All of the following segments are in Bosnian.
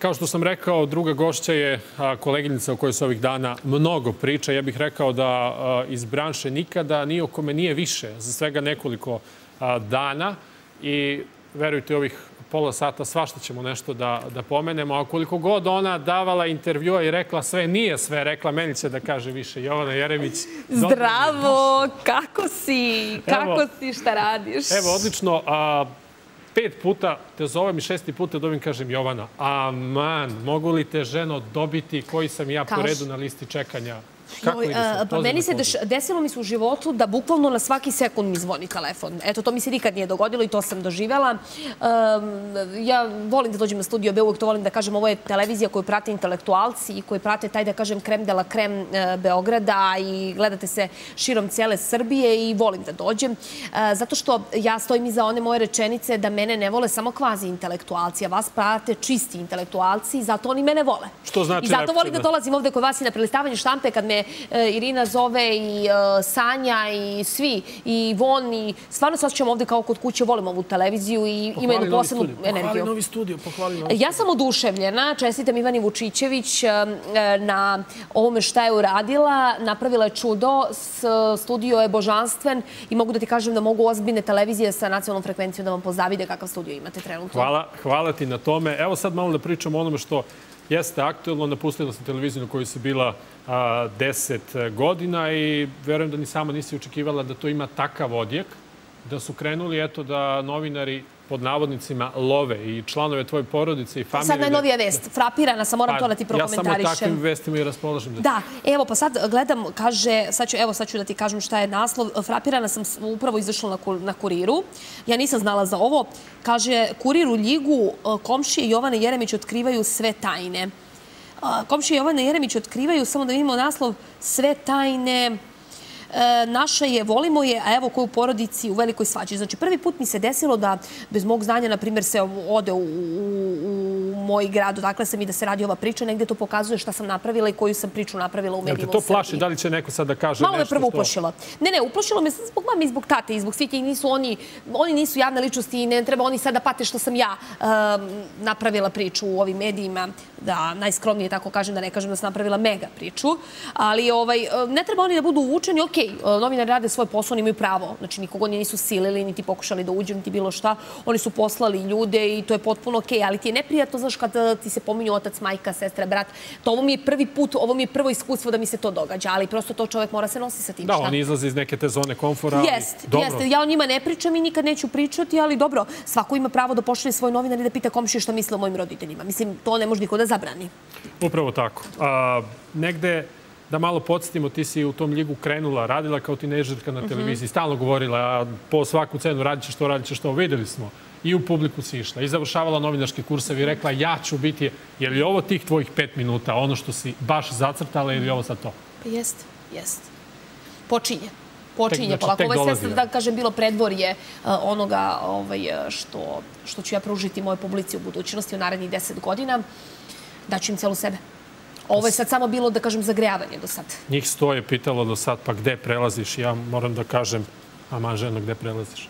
Kao što sam rekao, druga gošća je koleginica o kojoj se ovih dana mnogo priča. Ja bih rekao da iz branše nikada nije o kome nije više za svega nekoliko dana. I verujte, ovih pola sata svašta ćemo nešto da, da pomenemo. A koliko god ona davala intervjua i rekla sve, nije sve rekla, meni će da kaže više Jovana Jeremić. Zdravo, kako si? Kako si, šta radiš? Evo, odlično. A, pet puta te zovem i šesti puta dobim, kažem Jovana, aman, mogu li te ženo dobiti koji sam ja po redu na listi čekanja? Kako ide se? Pa meni se desilo mi se u životu da bukvalno na svaki sekund mi zvoni telefon. Eto, to mi se nikad nije dogodilo i to sam doživjela. Ja volim da dođem na studio, uvijek to volim da kažem, ovo je televizija koju prate intelektualci i koju prate taj, da kažem, krem de la krem e, Beograda i gledate se širom cijele Srbije i volim da dođem. E, zato što ja stojim iza one moje rečenice da mene ne vole samo kvazi intelektualci, a vas prate čisti intelektualci i zato oni mene vole. Što znači? I zato volim da dolazim ovde kod vas i na prelistavanje štampe kad me E, Irina zove i e, Sanja i svi, i Von, i stvarno se osjećam ovde kao kod kuće, volim ovu televiziju i ima jednu posebnu energiju. Pohvali novi studio, pohvali novi studio. Ja sam oduševljena, čestitam Ivani Vučićević e, na ovome šta je uradila, napravila je čudo, studio je božanstven i mogu da ti kažem da mogu ozbiljne televizije sa nacionalnom frekvencijom da vam pozavide kakav studio imate trenutno. Hvala, hvala ti na tome. Evo sad malo da pričamo o onome što jeste aktuelno. Napustila sam televiziju na kojoj se bila deset e, godina i verujem da ni sama nisi očekivala da to ima takav odjek, da su krenuli eto da novinari pod navodnicima love i članove tvoje porodice i familije. Sad najnovija vest. Frapirana sam, moram pa, to da ti prokomentarišem. Ja samo takvim vestima i raspoložim. Da, evo pa sad gledam, kaže, sad ću, evo sad ću da ti kažem šta je naslov. Frapirana sam upravo izašla na kuriru. Ja nisam znala za ovo. Kaže, kurir u Ljigu, komšije Jovane Jeremić otkrivaju sve tajne komšije Jovane Jeremić otkrivaju, samo da vidimo naslov, sve tajne E, naša je, volimo je, a evo koju porodici u velikoj svađi. Znači, prvi put mi se desilo da bez mog znanja, na primjer, se ode u moj grad, odakle sam i da se radi ova priča, negdje to pokazuje šta sam napravila i koju sam priču napravila u medijima u Srbiji. To plaši, da li će neko sad da kaže nešto što... Malo me prvo uplašilo. Ne, ne, uplašilo me zbog mame i zbog tate i zbog svih i nisu oni, oni nisu javne ličnosti i ne treba oni sad da pate što sam ja napravila priču u ovim medijima, da najskromnije tako kažem, da ne kažem da sam napravila mega priču, ali ovaj, ne treba oni da budu uvučeni, ok, novinari rade svoj posao, oni imaju pravo, znači nikog oni nisu silili, niti pokušali da uđu, niti bilo šta, oni su poslali ljude i to je potpuno ok, ali ti je neprijatno, znaš, kad eh, ti se pominju otac, majka, sestra, brat, to ovo mi je prvi put, ovo mi je prvo iskustvo da mi se to događa, ali prosto to čovjek mora se nositi sa tim. Da, oni izlaze iz neke te zone komfora. Jest, jest, ja o njima ne pričam i nikad neću pričati, ali dobro, svako ima pravo da pošalje svoj novinar i da pita komšije što misle o mojim roditeljima. Mislim, to ne može niko da zabrani. Upravo tako. Negde, da malo podsjetimo, ti si u tom ljigu krenula, radila kao tinežerka na televiziji, stalno govorila po svaku cenu radit ćeš to, radit ćeš to, videli smo. I u publiku si išla i završavala novinarske kurseve i rekla ja ću biti, je li ovo tih tvojih pet minuta, ono što si baš zacrtala ili ovo sad to? Pa jest, jest. Počinje. Počinje znači, polako. Ovo je sve, da kažem, bilo predvorje uh, onoga ovaj, što, što ću ja pružiti moje publici u budućnosti u narednih deset godina. Daću im celu sebe. Ovo je sad samo bilo, da kažem, zagrejavanje do sad. Njih stoje pitalo do sad, pa gde prelaziš? Ja moram da kažem, a man ženo, gde prelaziš?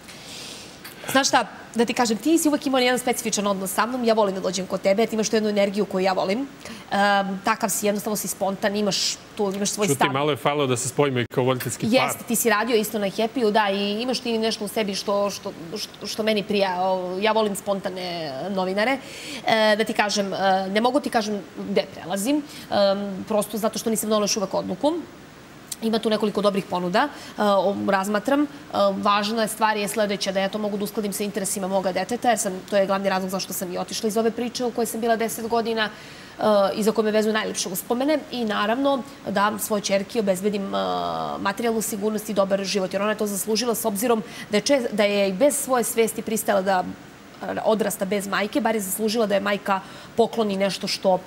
Znaš šta, da ti kažem, ti si uvek imao jedan specifičan odnos sa mnom, ja volim da dođem kod tebe, ti imaš tu jednu energiju koju ja volim. Takav si, jednostavno si spontan, imaš tu, imaš svoj stav. Čuti, malo je falilo da se spojimo i kao voditeljski par. Jeste, ti si radio isto na Happy-u, da, i imaš ti nešto u sebi što, što, što, meni prija. Ja volim spontane novinare. E, da ti kažem, e, ne mogu ti kažem gde prelazim, prosto zato što nisam donala još uvek odluku. Ima tu nekoliko dobrih ponuda, e, razmatram. E, važna stvar je sljedeća, da ja to mogu da uskladim sa interesima moga deteta, jer sam, to je glavni razlog zašto sam i otišla iz ove priče u kojoj sam bila deset godina e, i za koje me vezuju najljepše uspomene. I naravno da svoj čerki obezbedim materijalnu sigurnost i dobar život, jer ona je to zaslužila s obzirom da je, da je i bez svoje svesti pristala da odrasta bez majke, bar je zaslužila da je majka pokloni nešto što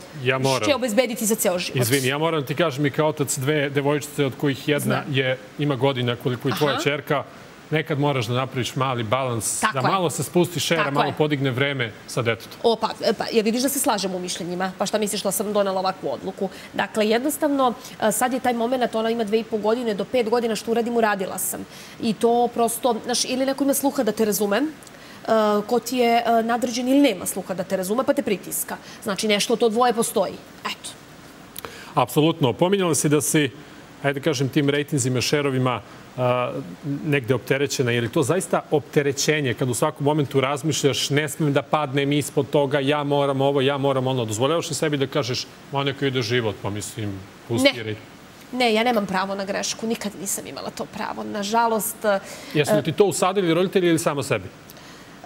će obezbediti za ceo život. Izvini, ja moram ti kažem i kao otac dve devojčice od kojih jedna je, ima godina koliko je tvoja čerka, nekad moraš da napraviš mali balans, da malo se spusti šera, malo podigne vreme sa detetom. O, pa, pa, ja vidiš da se slažem u mišljenjima, pa šta misliš što sam donala ovakvu odluku? Dakle, jednostavno, sad je taj moment, ona ima dve i pol godine, do pet godina što uradim, uradila sam. I to prosto, znaš, ili neko ima sluha da te razumem, ko ti je nadređen ili nema sluha da te razume, pa te pritiska. Znači, nešto to dvoje postoji. Eto. Apsolutno. Pominjala si da si, ajde kažem, tim rejtinzima, šerovima, negde opterećena. Je li to zaista opterećenje kad u svakom momentu razmišljaš ne smijem da padnem ispod toga, ja moram ovo, ja moram ono. Dozvoljavaš li sebi da kažeš, ma neko ide život, pa mislim, pusti ne. Ne, ja nemam pravo na grešku. Nikad nisam imala to pravo. Nažalost... Jesu li ti to usadili roditelji ili samo sebi?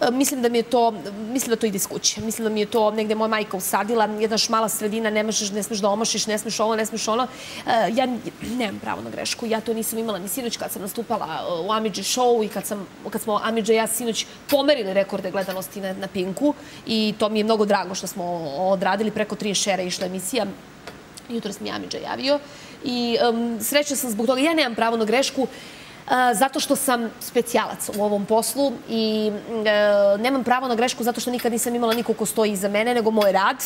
E, mislim da mi je to, mislim da to ide iz kuće. Mislim da mi je to negde moja majka usadila, jedna šmala sredina, ne možeš, ne smeš da omašiš, ne smeš ovo, ne smeš ono. E, ja nemam pravo na grešku. Ja to nisam imala ni sinoć kad sam nastupala e, u Amidži show i kad, sam, kad smo Amidža i ja sinoć pomerili rekorde gledanosti na, na Pinku i to mi je mnogo drago što smo odradili preko tri šera išla emisija. Jutro sam mi Amidža javio i um, sreća sam zbog toga. Ja nemam pravo na grešku zato što sam specijalac u ovom poslu i e, nemam pravo na grešku zato što nikad nisam imala niko ko stoji iza mene, nego moj rad.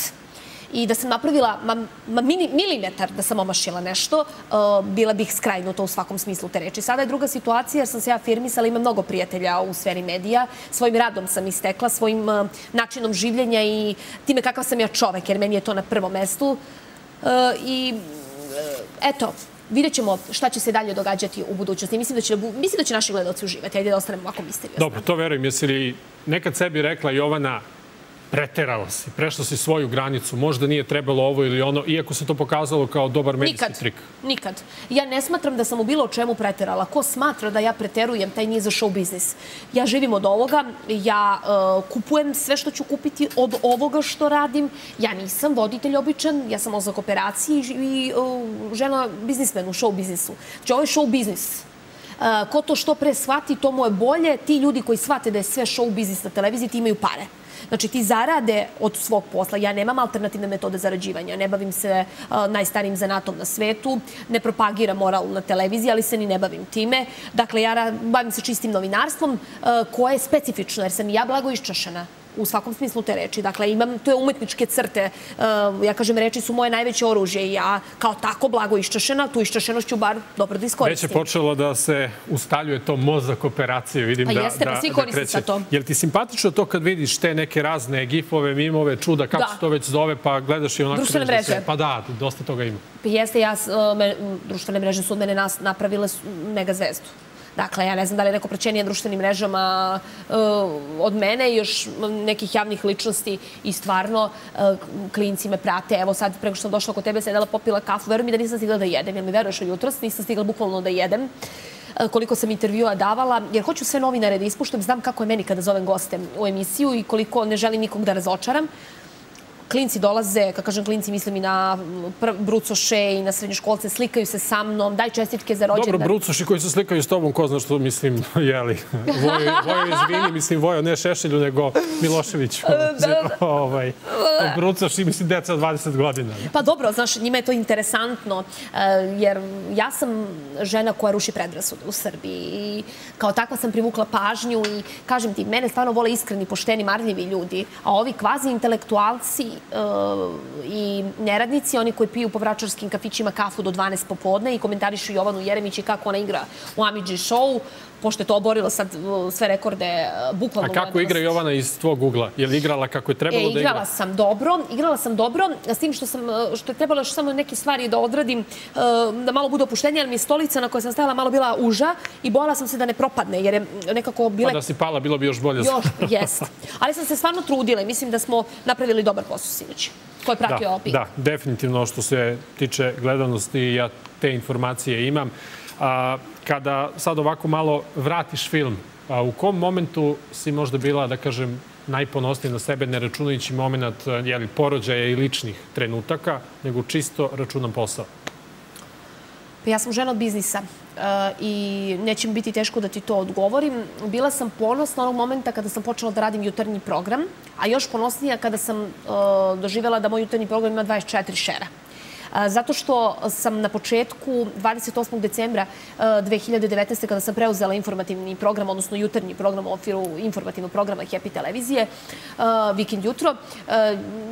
I da sam napravila ma, ma mini, milimetar da sam omašila nešto, uh, bila bih skrajnuta u svakom smislu te reči. Sada je druga situacija jer sam se ja firmisala, imam mnogo prijatelja u sferi medija. Svojim radom sam istekla, svojim uh, načinom življenja i time kakav sam ja čovek, jer meni je to na prvom mestu. Uh, I eto, vidjet ćemo šta će se dalje događati u budućnosti. Mislim da će, mislim da će naši gledalci uživati. Ajde da ostanemo ovako misteriosni. Dobro, to verujem. Jesi li nekad sebi rekla Jovana, preterala si, prešla si svoju granicu, možda nije trebalo ovo ili ono, iako se to pokazalo kao dobar medijski nikad, trik. Nikad. Ja ne smatram da sam u bilo čemu preterala. Ko smatra da ja preterujem, taj nije za show biznis. Ja živim od ovoga, ja uh, kupujem sve što ću kupiti od ovoga što radim. Ja nisam voditelj običan, ja sam ozak operaciji i uh, žena biznismen u show biznisu. Znači, ovo je show biznis. Uh, ko to što pre shvati, to mu je bolje. Ti ljudi koji shvate da je sve show biznis na televiziji, ti imaju pare. Znači, ti zarade od svog posla. Ja nemam alternativne metode zarađivanja. Ne bavim se najstarijim zanatom na svetu. Ne propagiram moral na televiziji, ali se ni ne bavim time. Dakle, ja bavim se čistim novinarstvom koje je specifično, jer sam i ja blago iščašena u svakom smislu te reči. Dakle, imam, to je umetničke crte. Uh, ja kažem, reči su moje najveće oružje i ja kao tako blago iščašena, tu iščašenost ću bar dobro da iskoristim. Već je počelo da se ustaljuje to mozak operacije. Vidim pa da, jeste, pa svi koriste sa to. Je li ti simpatično to kad vidiš te neke razne gifove, mimove, čuda, kako se to već zove, pa gledaš i onako... Društvene mreže. Pa da, dosta toga ima. Pa jeste, ja, društvene mreže su od mene nas napravile mega zvezdu. Dakle, ja ne znam da li je neko prećenije društvenim mrežama uh, od mene i još nekih javnih ličnosti i stvarno uh, klinci me prate. Evo sad, preko što sam došla kod tebe, sedela, popila kafu. Veruj mi da nisam stigla da jedem, jer mi veruješ od jutros, nisam stigla bukvalno da jedem e, koliko sam intervjua davala, jer hoću sve novinare da ispuštam, znam kako je meni kada zovem goste u emisiju i koliko ne želim nikog da razočaram klinci dolaze, kako kažem klinci, mislim i na brucoše i na srednjoškolce, slikaju se sa mnom, daj čestitke za rođendan. Dobro, brucoši koji se slikaju s tobom, ko zna što mislim, jeli, Vojo, vojo izvini, mislim, Vojo ne Šešelju, nego Miloševiću. ovaj, brucoši, mislim, deca 20 godina. Pa dobro, znaš, njima je to interesantno, eh, jer ja sam žena koja ruši predrasude u Srbiji i kao takva sam privukla pažnju i kažem ti, mene stvarno vole iskreni, pošteni, marljivi ljudi, a ovi kvazi intelektualci Uh, i neradnici, oni koji piju po vračarskim kafićima kafu do 12 popodne i komentarišu Jovanu Jeremić i kako ona igra u Amidži show, pošto je to oborilo sad sve rekorde bukvalno... A kako igra Jovana iz tvog ugla? Je li igrala kako je trebalo e, da igra? Igrala sam dobro, igrala sam dobro, s tim što, sam, što je trebalo još samo neke stvari da odradim, da malo bude opuštenje, jer mi je stolica na kojoj sam stajala malo bila uža i bojala sam se da ne propadne, jer je nekako bila... Pa da si pala, bilo bi još bolje. Još, jest. Ali sam se stvarno trudila i mislim da smo napravili dobar posao sinoć. Ko je pratio da, OPI? Da, definitivno što se tiče gledanosti, ja te informacije imam. A, kada sad ovako malo vratiš film, a, u kom momentu si možda bila, da kažem, najponosniji na sebe, ne računajući moment jeli, porođaja i ličnih trenutaka, nego čisto računam posao? Pa ja sam žena od biznisa e, i neće mi biti teško da ti to odgovorim. Bila sam ponosna onog momenta kada sam počela da radim jutarnji program, a još ponosnija kada sam e, doživjela da moj jutarnji program ima 24 šera. Zato što sam na početku 28. decembra 2019. kada sam preuzela informativni program, odnosno jutarnji program u okviru informativnog programa Happy televizije, Vikend jutro,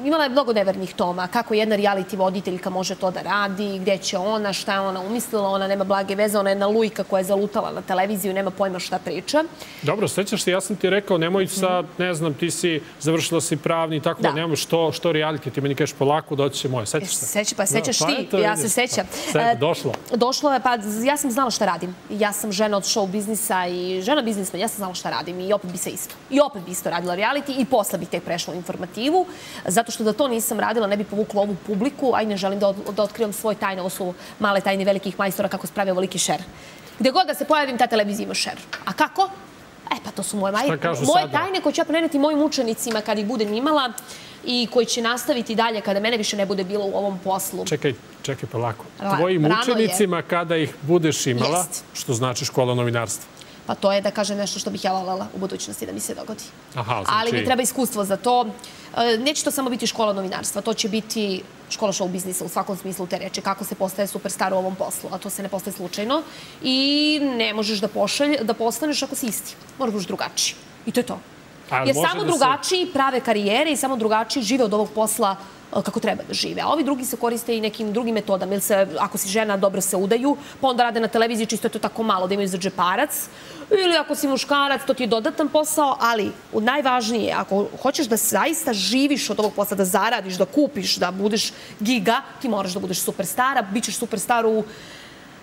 imala je mnogo nevernih toma. Kako jedna reality voditeljka može to da radi, gdje će ona, šta je ona umislila, ona nema blage veze, ona je jedna lujka koja je zalutala na televiziju, nema pojma šta priča. Dobro, sećaš se, ja sam ti rekao, nemoj sad, ne znam, ti si završila si pravni i tako da, nemoj što, što reality, ti meni kažeš polako, doći će moje, sećaš se? Seća, pa sećaš pa ti, ja se sećam. E, došlo. Došlo je, pa ja sam znala šta radim. Ja sam žena od show biznisa i žena biznisman, ja sam znala šta radim i opet bi se isto. I opet bi isto radila reality i posle bih tek prešla u informativu, zato što da to nisam radila, ne bi povukla ovu publiku, a i ne želim da, da otkrivam svoje tajne, ovo su male tajne velikih majstora kako sprave veliki šer. Gde god da se pojavim, ta televizija ima šer. A kako? E, pa to su moje, maj... moje tajne koje ću ja preneti mojim učenicima kad ih budem imala i koji će nastaviti dalje kada mene više ne bude bilo u ovom poslu. Čekaj, čekaj pa lako. Tvojim učenicima kada ih budeš imala, što znači škola novinarstva? Pa to je da kažem nešto što bih ja voljela u budućnosti da mi se dogodi. Aha, znači... Ali mi treba iskustvo za to. E, neće to samo biti škola novinarstva, to će biti škola show biznisa u svakom smislu te reče, kako se postaje superstar u ovom poslu, a to se ne postaje slučajno. I ne možeš da, pošalj, da postaneš ako si isti. Moraš drugačiji. I to je to. Jer samo drugačiji prave karijere i samo drugačiji žive od ovog posla E, kako treba da žive. A ovi drugi se koriste i nekim drugim metodama. Ili se, ako si žena, dobro se udaju, pa onda rade na televiziji, čisto je to tako malo da imaju za džeparac. Ili ako si muškarac, to ti je dodatan posao, ali najvažnije, ako hoćeš da zaista živiš od ovog posla, da zaradiš, da kupiš, da budeš giga, ti moraš da budeš superstara, bit ćeš superstar u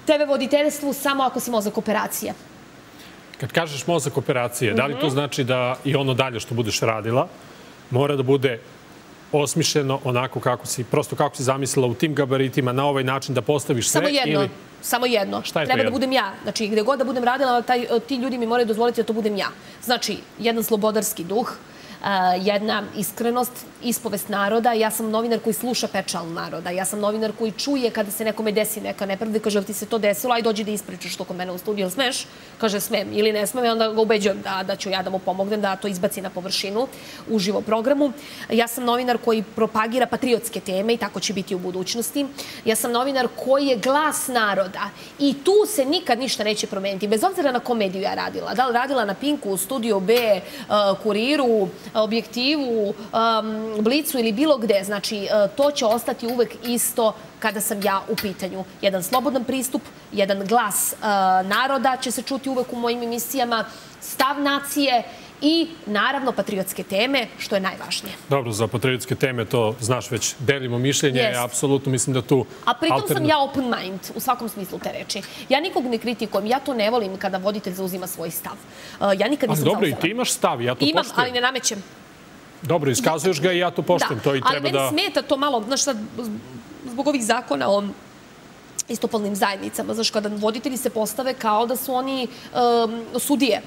TV voditeljstvu samo ako si mozak operacije. Kad kažeš mozak operacije, da li to znači da i ono dalje što budeš radila mora da bude osmišljeno onako kako si, prosto kako si zamislila u tim gabaritima na ovaj način da postaviš sve? Samo jedno. Samo jedno. Šta je Treba da budem ja. Znači, gde god da budem radila, taj, ti ljudi mi moraju dozvoliti da to budem ja. Znači, jedan slobodarski duh, jedna iskrenost, ispovest naroda. Ja sam novinar koji sluša pečal naroda. Ja sam novinar koji čuje kada se nekome desi neka nepravda i kaže, ti se to desilo, aj dođi da ispričaš to kod mene u studiju, smeš? Kaže, smem ili ne smem, I onda ga ubeđujem da, da ću ja da mu pomognem, da to izbaci na površinu u živo programu. Ja sam novinar koji propagira patriotske teme i tako će biti u budućnosti. Ja sam novinar koji je glas naroda i tu se nikad ništa neće promeniti. Bez obzira na komediju ja radila. Da li radila na Pinku, u studiju B, Kuriru, objektivu, blicu ili bilo gde. Znači, e, to će ostati uvek isto kada sam ja u pitanju. Jedan slobodan pristup, jedan glas e, naroda će se čuti uvek u mojim emisijama, stav nacije i naravno patriotske teme, što je najvažnije. Dobro, za patriotske teme to znaš već, delimo mišljenje, yes. apsolutno mislim da tu... A pritom sam ja open mind, u svakom smislu te reči. Ja nikog ne kritikujem, ja to ne volim kada voditelj zauzima svoj stav. Uh, ja nikad nisam ali dobro, i ti imaš stav, ja to Imam, poštujem. ali ne namećem. Dobro, iskazuješ ga i ja to poštujem, to i treba da... Ali meni smeta to malo, znaš sad, zbog ovih zakona o istopolnim zajednicama, znaš, kada voditelji se postave kao da su oni um, sudije.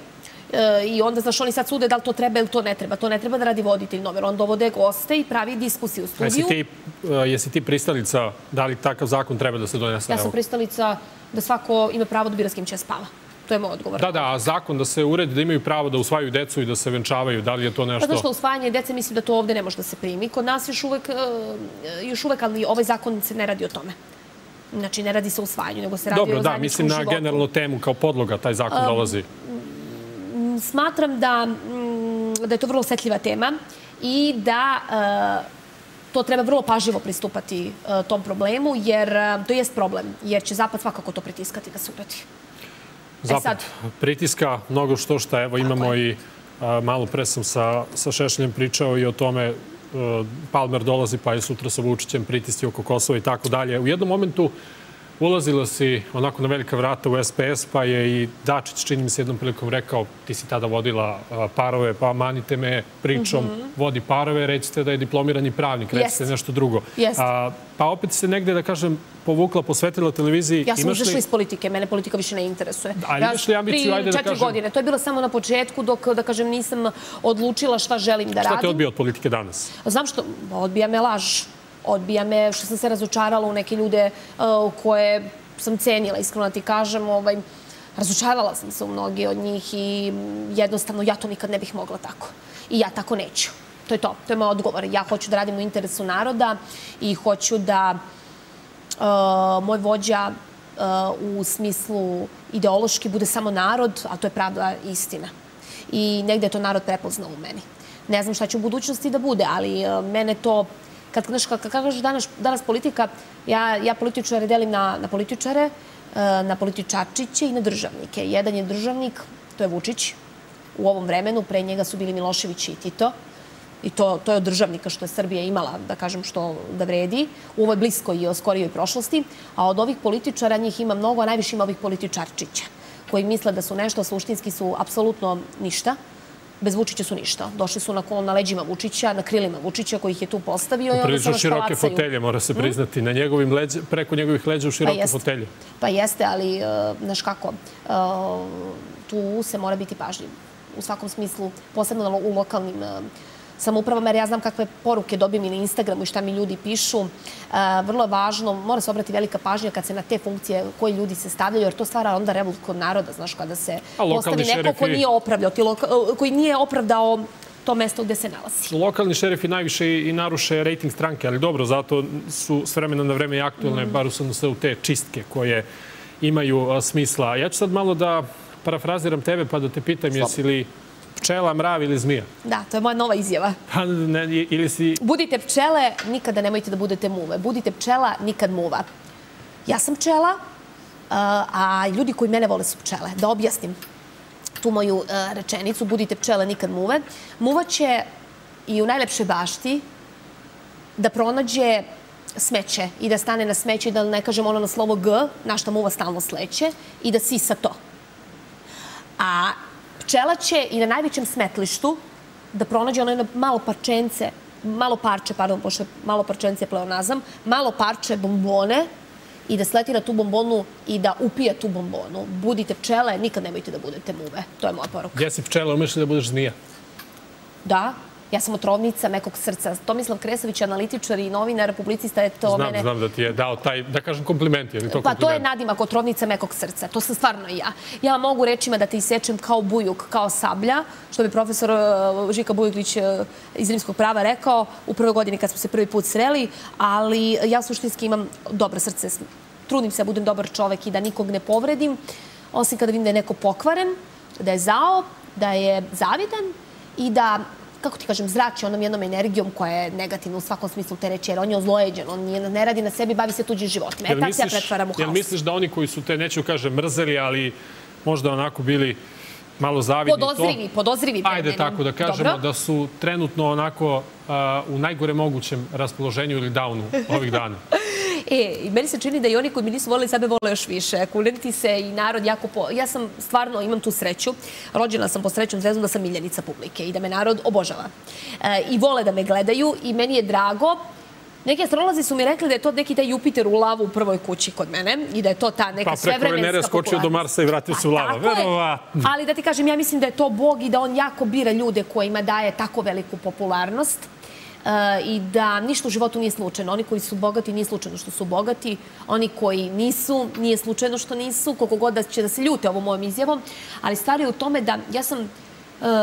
E, I onda, znaš, oni sad sude da li to treba ili to ne treba. To ne treba da radi voditelj nomer. On dovode goste i pravi diskusiju u studiju. Jesi ti, uh, jesi ti pristalica da li takav zakon treba da se donese? Ja sam pristalica da svako ima pravo da bira s kim će spava. To je moj odgovor. Da, da, a zakon da se uredi, da imaju pravo da usvaju decu i da se venčavaju, da li je to nešto... Pa što usvajanje dece, mislim da to ovde ne može da se primi. Kod nas još uvek, e, još uvek ali ovaj zakon se ne radi o tome. Znači, ne radi se o usvajanju, nego se radi Dobro, o da, mislim na generalnu temu kao podloga taj zakon dolazi. Smatram da, da je to vrlo osjetljiva tema i da e, to treba vrlo pažljivo pristupati e, tom problemu, jer to jest problem, jer će Zapad svakako to pritiskati da se uradi. E Zapad pritiska mnogo što što, evo imamo i malo pre sam sa, sa Šešljem pričao i o tome Palmer dolazi pa je sutra sa Vučićem pritisci oko Kosova i tako dalje. U jednom momentu ulazila si onako na velika vrata u SPS, pa je i Dačić, čini mi se jednom prilikom rekao, ti si tada vodila parove, pa manite me pričom, mhm. vodi parove, recite da je diplomirani pravnik, recite nešto drugo. Pa opet se negde, da kažem, povukla, posvetila televiziji. Ja sam ušla iz politike, mene politika više ne interesuje. A imaš li ambiciju, ajde da kažem... Četiri godine, to je bilo samo na početku, dok, da kažem, nisam odlučila šta želim da radim. Šta te odbija od politike danas? Znam što, odbija me laž odbija me, što sam se razočarala u neke ljude uh, koje sam cenila, iskreno da ti kažem. Ovaj, razočarala sam se u mnogi od njih i jednostavno ja to nikad ne bih mogla tako. I ja tako neću. To je to, to je moj odgovor. Ja hoću da radim u interesu naroda i hoću da eh, moj vođa eh, u smislu ideološki bude samo narod, a to je pravda istina. I negde je to narod prepoznao u meni. Ne znam šta će u budućnosti da bude, ali mene to kad, kažeš danas, danas politika, ja, ja političare delim na, na političare, e, na političarčiće i na državnike. Jedan je državnik, to je Vučić, u ovom vremenu, pre njega su bili Milošević i Tito. I to, to je od državnika što je Srbija imala, da kažem, što da vredi u ovoj bliskoj i skorijoj prošlosti. A od ovih političara njih ima mnogo, a najviše ima ovih političarčića koji misle da su nešto, suštinski su apsolutno ništa bez Vučića su ništa. Došli su na, na leđima Vučića, na krilima Vučića koji ih je tu postavio. Prilično široke fotelje, mora se hm? priznati. Na njegovim leđa, preko njegovih leđa u široke pa fotelje. Pa jeste, ali, e, znaš kako, e, tu se mora biti pažljiv. U svakom smislu, posebno u lokalnim e, samoupravom, jer ja znam kakve poruke dobijem ili Instagramu i šta mi ljudi pišu. Vrlo je važno, mora se obrati velika pažnja kad se na te funkcije koji ljudi se stavljaju, jer to stvara onda revolt kod naroda, znaš, kada se postavi neko ko nije opravljao, koji nije opravdao to mesto gde se nalazi. Lokalni šerifi najviše i naruše rating stranke, ali dobro, zato su s vremena na vreme i aktualne, mm. bar u sve u te čistke koje imaju smisla. Ja ću sad malo da parafraziram tebe pa da te pitam, jesi li pčela, mrav ili zmija? Da, to je moja nova izjava. Pa, ne, ili si... Budite pčele, nikada nemojte da budete muve. Budite pčela, nikad muva. Ja sam pčela, a ljudi koji mene vole su pčele. Da objasnim tu moju rečenicu, budite pčele, nikad muve. Muva će i u najlepšoj bašti da pronađe smeće i da stane na smeće, da ne kažem ono na slovo G, na što muva stalno sleće, i da sisa to. A pčela će i na najvećem smetlištu da pronađe ono jedno malo parčence, malo parče, pardon, pošto malo parčence je pleonazam, malo parče bombone i da sleti na tu bombonu i da upija tu bombonu. Budite pčele, nikad nemojte da budete muve. To je moja poruka. Gdje si pčela, umeš li da budeš zmija? Da, Ja sam otrovnica mekog srca. Tomislav Kresović, analitičar i novinar, publicista je to mene... Znam da ti je dao taj, da kažem, kompliment. Je li to pa to je nadimak otrovnica mekog srca. To sam stvarno i ja. Ja mogu rečima da te isečem kao bujuk, kao sablja, što bi profesor uh, Žika Bujuklić uh, iz rimskog prava rekao u prvoj godini kad smo se prvi put sreli, ali ja suštinski imam dobro srce. Trudim se da budem dobar čovek i da nikog ne povredim, osim kada vidim da je neko pokvaren, da je zao, da je zavidan i da kako ti kažem, zrači onom jednom energijom koja je negativna u svakom smislu te reči, jer on je ozlojeđen, on ne radi na sebi, bavi se tuđim životima. E, tako se ja pretvaram u haos. Jel misliš da oni koji su te, neću kažem, mrzeli, ali možda onako bili malo zavidni podozrivi, to... Podozrivi, Ajde tako da kažemo da su trenutno onako u najgore mogućem raspoloženju ili downu ovih dana. E, meni se čini da i oni koji mi nisu volili sebe vole još više. Kulenti se i narod jako po... Ja sam stvarno, imam tu sreću. Rođena sam po srećom zvezdom da sam miljenica publike i da me narod obožava. E, I vole da me gledaju i meni je drago Neki astrolozi su mi rekli da je to neki taj Jupiter u lavu u prvoj kući kod mene i da je to ta neka svevremenska Pa preko Venere skočio do Marsa i vratio se u lava. Verova. Ali da ti kažem, ja mislim da je to Bog i da on jako bira ljude kojima daje tako veliku popularnost i da ništa u životu nije slučajno. Oni koji su bogati nije slučajno što su bogati, oni koji nisu nije slučajno što nisu, koliko god da će da se ljute ovom mojom izjavom, ali stvari u tome da ja sam uh,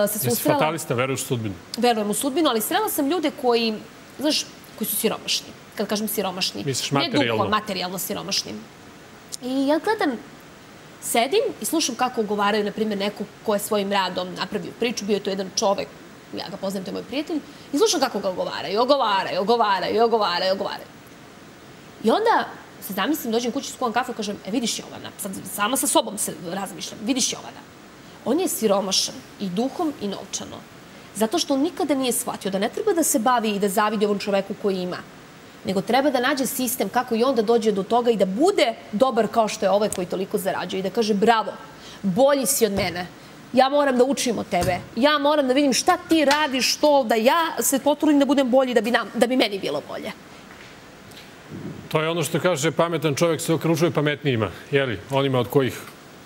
se susrela... Jesi fatalista, veruješ u sudbinu? Verujem u sudbinu, ali srela sam ljude koji, znaš, koji su siromašni. Kad kažem siromašni. Misliš materijalno? Ne duho, materijalno siromašni. I ja gledam, sedim i slušam kako ugovaraju, na primjer, neko ko je svojim radom napravio priču, bio je to jedan čovek ja ga poznajem, to je moj prijatelj, i slušam kako ga ogovaraju, ogovaraju, ogovaraju, ogovaraju, ogovaraju. I onda se zamislim, dođem kući, skuvam kafu i kažem, e, vidiš Jovana, sad sama sa sobom se razmišljam, vidiš Jovana. On je siromašan i duhom i novčano. Zato što on nikada nije shvatio da ne treba da se bavi i da zavidi ovom čoveku koji ima, nego treba da nađe sistem kako i onda dođe do toga i da bude dobar kao što je ovaj koji toliko zarađuje i da kaže bravo, bolji si od mene, ja moram da učim od tebe. Ja moram da vidim šta ti radiš to, da ja se potrudim da budem bolji, da bi, nam, da bi meni bilo bolje. To je ono što kaže pametan čovjek se okružuje pametnijima, jeli? Onima od kojih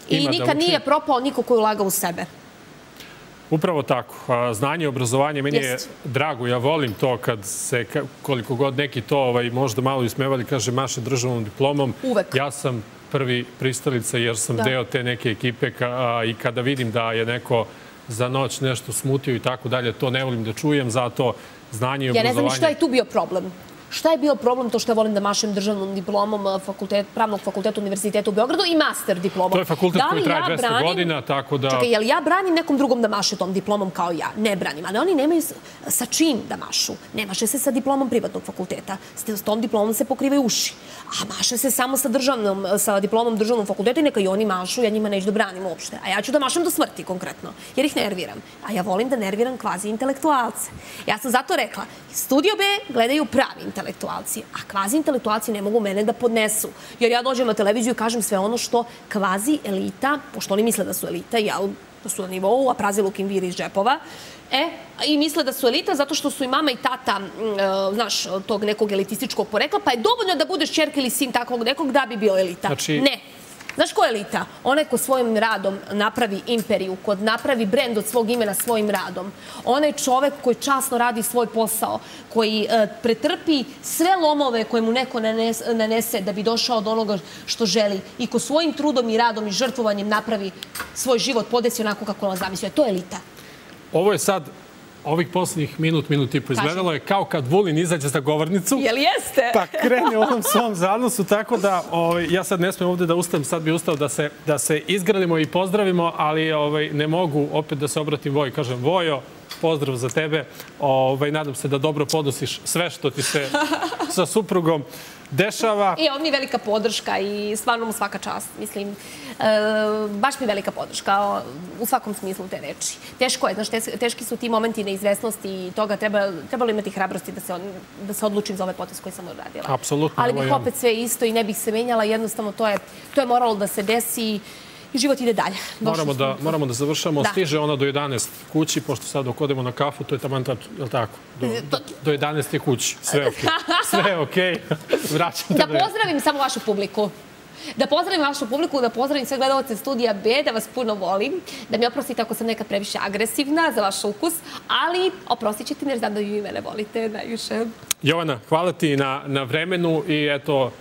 ima I nikad nije propao niko koji ulaga u sebe. Upravo tako. Znanje i obrazovanje, meni je drago. Ja volim to kad se, koliko god neki to ovaj, možda malo ismevali, kaže maše državnom diplomom. Uvek. Ja sam prvi pristalica jer sam deo te neke ekipe i kada vidim da je neko za noć nešto smutio i tako dalje, to ne volim da čujem, zato znanje i obrazovanje... Ja ne znam što je tu bio problem. Šta je bio problem to što ja volim da mašem državnom diplomom uh, fakultet, pravnog fakulteta Univerziteta u Beogradu i master diplomom? To je fakultet Da koji traje ja 200 branim- godina, tako da... Čekaj, jel ja branim nekom drugom da maše tom diplomom kao ja? Ne branim, ali oni nemaju sa čim da mašu. Ne maše se sa diplomom privatnog fakulteta. S tom diplomom se pokrivaju uši. A maše se samo sa, državnom, sa diplomom državnog fakulteta i neka i oni mašu, ja njima neću da branim uopšte. A ja ću da mašem do smrti konkretno, jer ih nerviram. A ja volim da nerviram kvazi intelektualce. Ja sam zato rekla, studio B gledaju pravi intelektualci, a kvazi intelektualci ne mogu mene da podnesu. Jer ja dođem na televiziju i kažem sve ono što kvazi elita, pošto oni misle da su elita, jel, da su na nivou, a prazi lukim viri iz džepova, E, i misle da su elita zato što su i mama i tata, e, znaš, tog nekog elitističkog porekla, pa je dovoljno da budeš čerka ili sin takvog nekog da bi bio elita. Znači- Ne. Znaš ko je elita? Onaj ko svojim radom napravi imperiju, ko napravi brend od svog imena svojim radom. Onaj čovek koji časno radi svoj posao, koji e, pretrpi sve lomove koje mu neko nanes- nanese da bi došao do onoga što želi i ko svojim trudom i radom i žrtvovanjem napravi svoj život, podesi onako kako on zamislio. To je elita. Ovo je sad, ovih posljednjih minut, minut i po, izgledalo je kao kad Vulin izađe za govornicu. Jel jeste? Pa krene u onom svom zanosu, tako da ovaj, ja sad ne smijem ovdje da ustajem, sad bi ustao da se, da se izgradimo i pozdravimo, ali ovaj, ne mogu opet da se obratim Voji. Kažem, Vojo, pozdrav za tebe. Ovaj, nadam se da dobro podnosiš sve što ti se sa suprugom dešava. I on mi je velika podrška i stvarno mu svaka čast. Mislim, e, baš mi je velika podrška u svakom smislu te reči. Teško je, znaš, teški su ti momenti neizvesnosti i toga treba, trebalo imati hrabrosti da se, on, da se odlučim za ovaj potes koji sam uradila. Apsolutno, Ali bih opet sve isto i ne bih se menjala, jednostavno to je, to je moralo da se desi i život ide dalje. Došli Moramo da, moramo da završamo. Da. Stiže ona do 11 kući, pošto sad dok odemo na kafu, to je taman tačno, je li tako? Do, do, do 11 je kući. Sve okej. Sve okej. Vraćam te Da pozdravim samo vašu publiku. Da pozdravim vašu publiku, da pozdravim sve gledalce studija B, da vas puno volim, da mi oprostite ako sam nekad previše agresivna za vaš ukus, ali oprostit ćete mi jer znam da vi mene volite najviše. Jovana, hvala ti na, na vremenu i eto,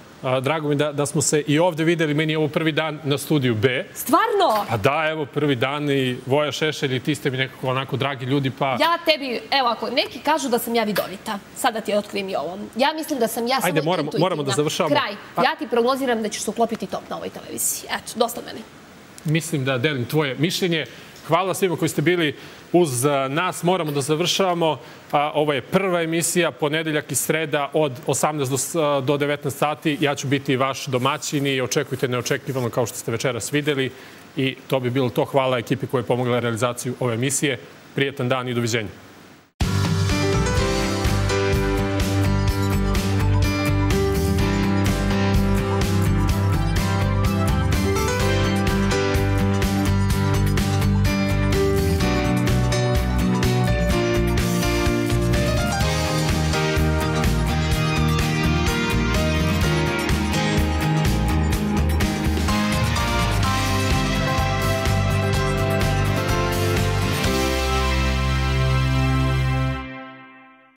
drago mi da, da smo se i ovdje videli. Meni je ovo prvi dan na studiju B. Stvarno, Pa da, evo, prvi dan i Voja Šešelj i ti ste mi nekako onako dragi ljudi, pa... ja tebi, evo ako neki kažu da sam ja vidovita, sada ti otkrijem i ovo. Ja mislim da sam ja Ajde, samo moramo- intuitivna. moramo da završavamo. Kraj. A- Ja ti prognoziram da ćeš se uklopiti top na ovoj televiziji. Eto, dosta od mene. Mislim da delim tvoje mišljenje. Hvala svima koji ste bili uz eh, nas. Moramo da završavamo. A, Ovo je prva emisija, ponedeljak i sreda od 18 do, eh, do 19 sati. Ja ću biti vaš domaćin i očekujte neočekivano kao što ste večeras videli. I to bi bilo to. Hvala ekipi koja je pomogla realizaciju ove emisije. Prijetan dan i doviđenja.